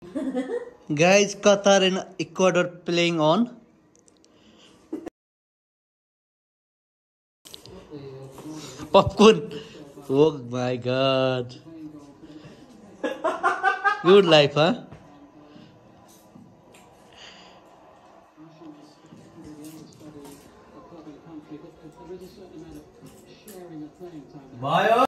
Guys, Qatar and Ecuador playing on. Popcorn. Oh my god. Good life, huh? Bye.